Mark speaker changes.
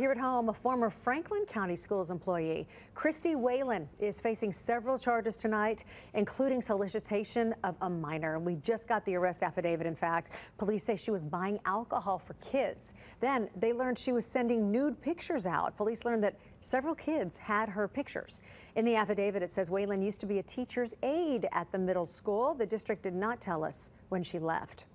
Speaker 1: here at home, a former Franklin County Schools employee, Christy Whalen, is facing several charges tonight, including solicitation of a minor. We just got the arrest affidavit, in fact. Police say she was buying alcohol for kids. Then they learned she was sending nude pictures out. Police learned that several kids had her pictures. In the affidavit, it says Whalen used to be a teacher's aide at the middle school. The district did not tell us when she left.